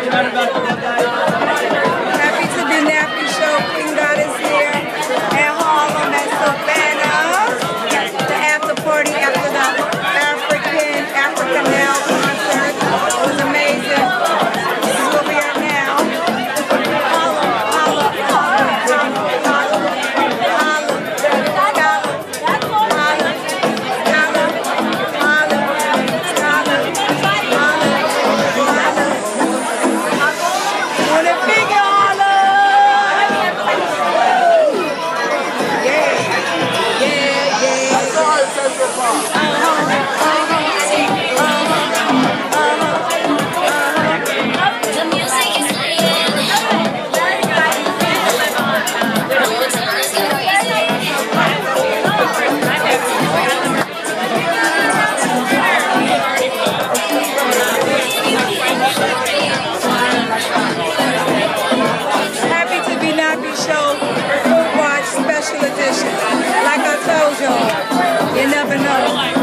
どうも。Happy to be Nappy Show Food Watch Special Edition. Like,